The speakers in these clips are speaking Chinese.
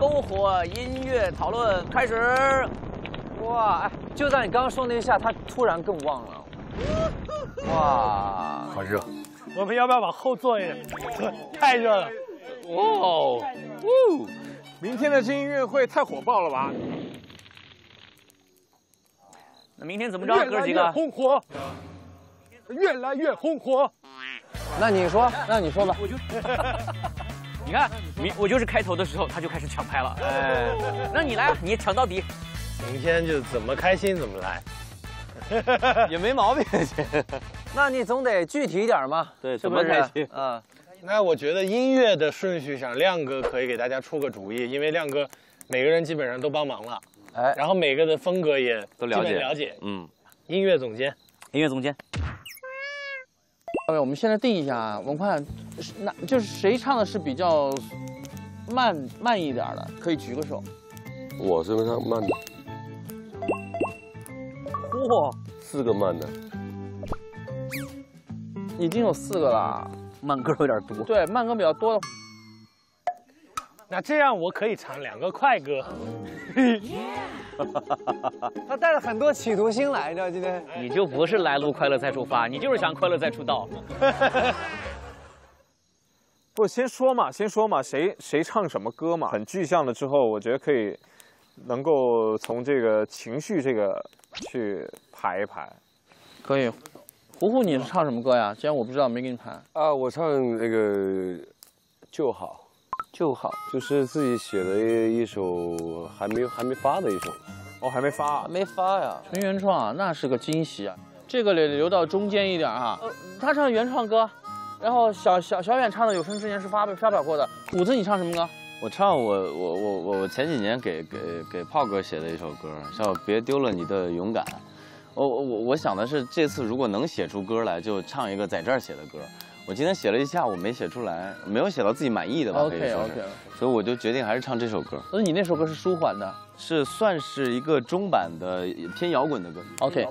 篝火音乐讨论开始。哇，哎，就在你刚刚说那一下，他突然更旺了。哇，好热。我们要不要往后坐一点？太热了。哦哦，明天的这音乐会太火爆了吧？那明天怎么着，哥几个？红火，越来越红火。那你说，那你说吧。你看，明我就是开头的时候他就开始抢拍了。哎，那你来，你抢到底。明天就怎么开心怎么来。也没毛病，那你总得具体一点嘛。对，怎么开心？啊，那我觉得音乐的顺序上，亮哥可以给大家出个主意，因为亮哥每个人基本上都帮忙了，哎，然后每个的风格也都了解了解。嗯，音乐总监，音乐总监。我们现在定一下啊，我们看，那就是谁唱的是比较慢慢一点的，可以举个手。我是唱慢的。哇，四个慢的，已经有四个了，慢歌有点多。对，慢歌比较多的。那这样我可以唱两个快歌。他带了很多企图心来着，今天。你就不是来路快乐再出发，你就是想快乐再出道。不，先说嘛，先说嘛，谁谁唱什么歌嘛，很具象的之后，我觉得可以，能够从这个情绪这个。去排一排，可以。胡胡，你是唱什么歌呀？既然我不知道，没给你排。啊，我唱那个就好，就好，就是自己写的一首还没还没发的一首。哦，还没发，没发呀，纯原创啊，那是个惊喜啊。这个得留到中间一点哈。他唱原创歌，然后小小小远唱的有生之年是发发表过的。谷子，你唱什么歌？我唱我我我我我前几年给给给炮哥写的一首歌，叫《别丢了你的勇敢》。我我我想的是，这次如果能写出歌来，就唱一个在这儿写的歌。我今天写了一下午，没写出来，没有写到自己满意的吧？OK OK。所以我就决定还是唱这首歌。那你那首歌是舒缓的，是算是一个中版的偏摇滚的歌。OK。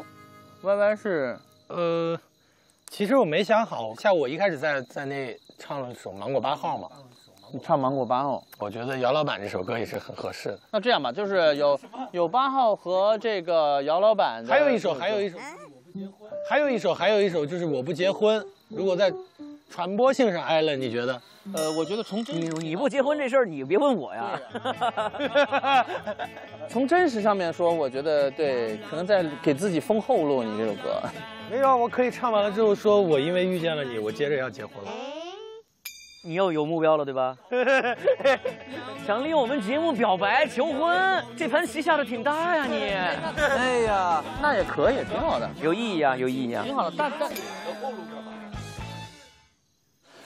Y Y 是呃，其实我没想好，像我一开始在在那唱了首《芒果八号》嘛。你唱芒果八号，我觉得姚老板这首歌也是很合适的。那这样吧，就是有有八号和这个姚老板，还有一首，还有一首，还有一首，还有一首，就是我不结婚。如果在传播性上挨了，你觉得？呃，我觉得从真你你不结婚这事儿，你别问我呀。从真实上面说，我觉得对，可能在给自己封后路。你这首歌，没有，我可以唱完了之后说，我因为遇见了你，我接着要结婚了。你又有目标了，对吧？想利用我们节目表白求婚，这盘棋下的挺大呀，你。哎呀，那也可以，挺好的，有意义啊，有意义啊。挺好的，大大。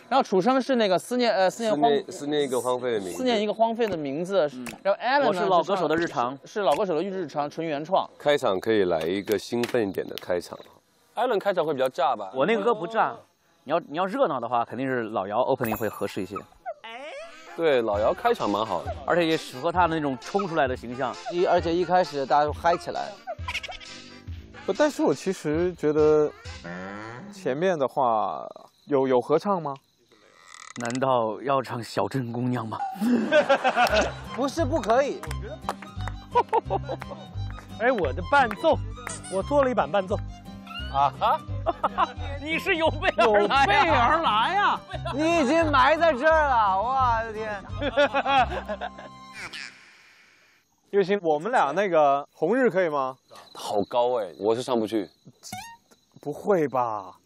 然后楚生是那个思念，呃，思念荒，思念一个荒废的名字，思念一个荒废的名字。然后 Allen 我是老歌手的日常，是老歌手的日常，纯原创。开场可以来一个兴奋一点的开场。Allen 开场会比较炸吧？我那个歌不炸。你要你要热闹的话，肯定是老姚 opening 会合适一些。对，老姚开场蛮好的，而且也符合他的那种冲出来的形象。一而且一开始大家都嗨起来。不，但是我其实觉得前面的话有有合唱吗？难道要唱《小镇姑娘》吗？不是不可以。哎，我的伴奏，我做了一版伴奏。啊哈！你是有备而来，有备而来呀！你已经埋在这儿了，我的天！月星，我们俩那个红日可以吗？好高哎，我是上不去。不会吧？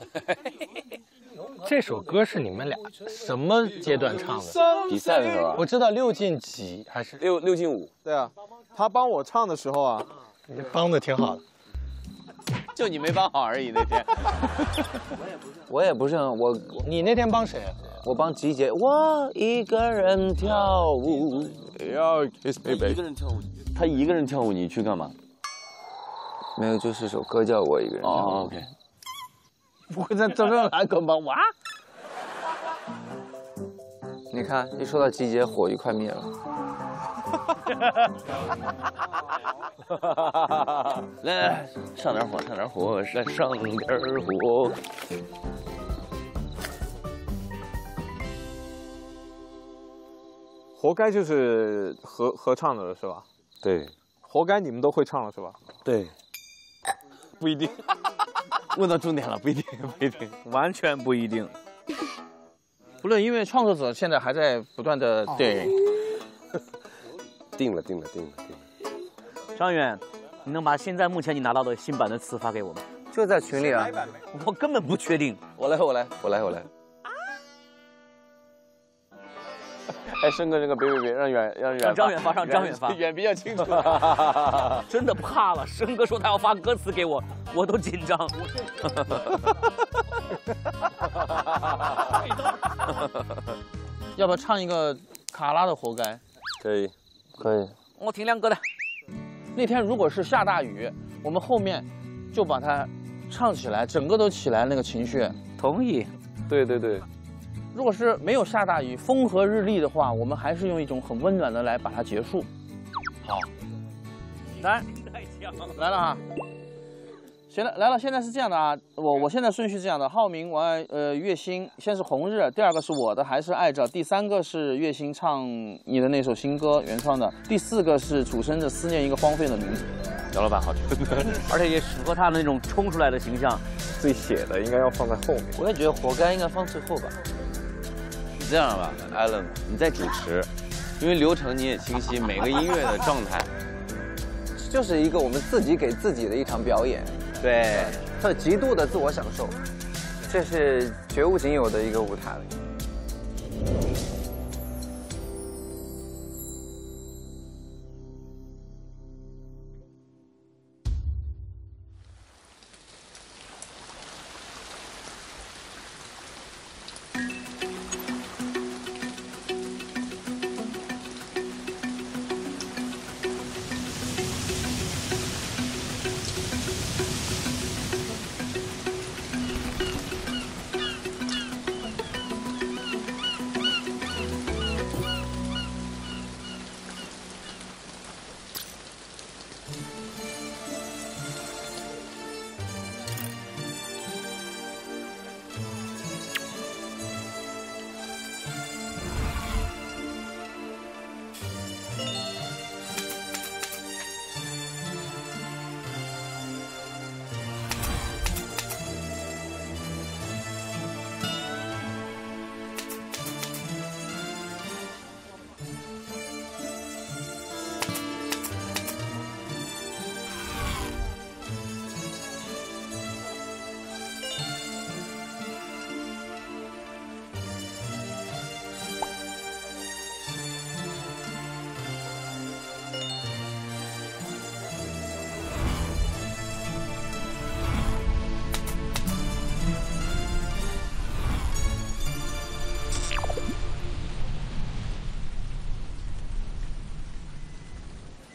这首歌是你们俩什么阶段唱的？比赛的时候。我知道六进几还是六六进五？对啊，他帮我唱的时候啊，你帮的挺好的。就你没帮好而已那天，我也不是我，你那天帮谁？我帮吉杰。我一个人跳舞，要 kiss baby。一个人跳舞，他一个人跳舞，你去干嘛？没有，就是首歌叫我一个人。哦，OK。不会在这边来个吗？哇！你看，一说到集结，火就快灭了。来，上点火，上点火，上上点火。活该就是合合唱的了，是吧？对，活该你们都会唱了，是吧？对，不一定。问到重点了，不一定，不一定，完全不一定。不论因为创作者现在还在不断的对，定了，定了，定了，定了。张远，你能把现在目前你拿到的新版的词发给我吗？就在群里啊。我根本不确定。我来，我来，我来，我来。哎，申哥，那个别别别，让远让远让张远发，让张远发，远比较清楚。真的怕了，申哥说他要发歌词给我，我都紧张。要不要唱一个卡拉的《活该》？可以，可以。我听亮哥的。那天如果是下大雨，我们后面就把它唱起来，整个都起来那个情绪。同意。对对对。如果是没有下大雨、风和日丽的话，我们还是用一种很温暖的来把它结束。好，来，来了啊！行了，来了。现在是这样的啊，我我现在顺序是这样的：浩明完，呃，月星，先是红日，第二个是我的还是爱着，第三个是月星唱你的那首新歌原创的，第四个是楚生的思念一个荒废的名字。姚老板好听，而且也符合他那种冲出来的形象。最写的应该要放在后面，我也觉得活该应该放最后吧。这样吧，Allen，你在主持，因为流程你也清晰，每个音乐的状态，就是一个我们自己给自己的一场表演，对，它极度的自我享受，这是绝无仅有的一个舞台。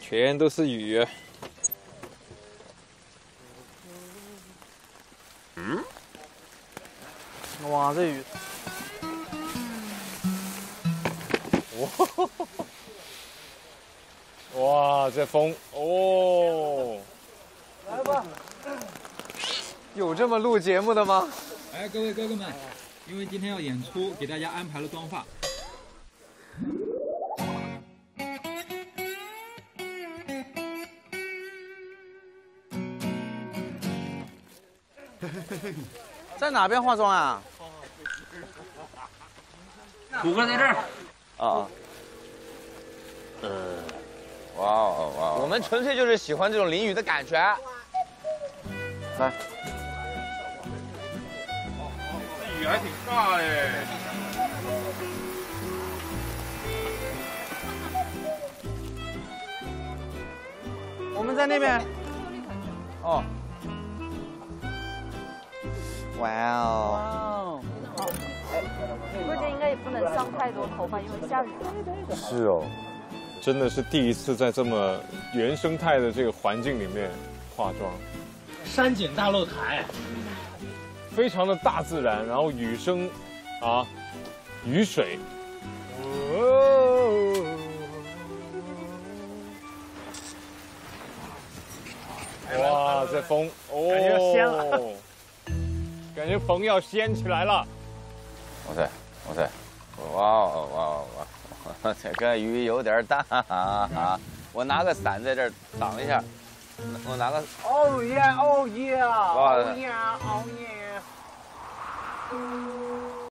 全都是雨。嗯？哇，这雨！哇！哇，这风哦！来吧，有这么录节目的吗？哎，各位哥哥们，因为今天要演出，给大家安排了妆发。在哪边化妆啊？虎哥在这儿。啊。呃，哇哦哇哦！我们纯粹就是喜欢这种淋雨的感觉。来。雨还挺大嘞。我们在那边。哦。哇哦！估计应该也不能上太多头发，因为下雨了。是哦，真的是第一次在这么原生态的这个环境里面化妆。山景大露台，非常的大自然，然后雨声，啊，雨水。哇，这风哦，感觉要掀了。感觉风要掀起来了！哇塞，哇塞，哇哦哇哦哇！这个雨有点大啊！我拿个伞在这儿挡一下，我拿个。哦耶！哦耶！哦耶！哦耶！